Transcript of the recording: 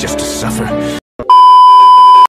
just to suffer.